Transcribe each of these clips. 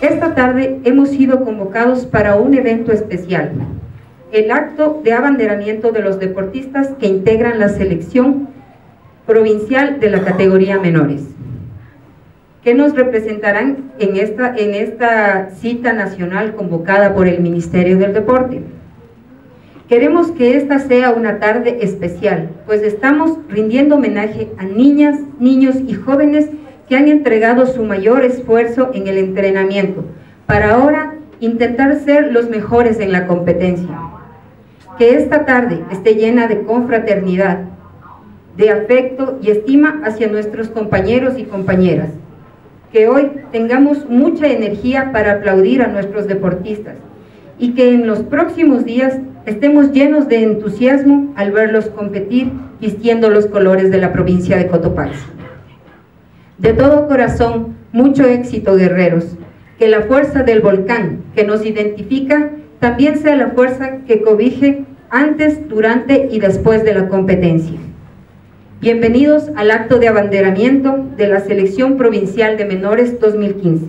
Esta tarde hemos sido convocados para un evento especial, el acto de abanderamiento de los deportistas que integran la selección provincial de la categoría menores, que nos representarán en esta, en esta cita nacional convocada por el Ministerio del Deporte. Queremos que esta sea una tarde especial, pues estamos rindiendo homenaje a niñas, niños y jóvenes que han entregado su mayor esfuerzo en el entrenamiento, para ahora intentar ser los mejores en la competencia. Que esta tarde esté llena de confraternidad, de afecto y estima hacia nuestros compañeros y compañeras. Que hoy tengamos mucha energía para aplaudir a nuestros deportistas y que en los próximos días estemos llenos de entusiasmo al verlos competir vistiendo los colores de la provincia de Cotopaxi. De todo corazón, mucho éxito, guerreros. Que la fuerza del volcán que nos identifica también sea la fuerza que cobije antes, durante y después de la competencia. Bienvenidos al acto de abanderamiento de la Selección Provincial de Menores 2015.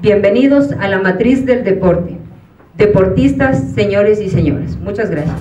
Bienvenidos a la matriz del deporte. Deportistas, señores y señoras. Muchas gracias.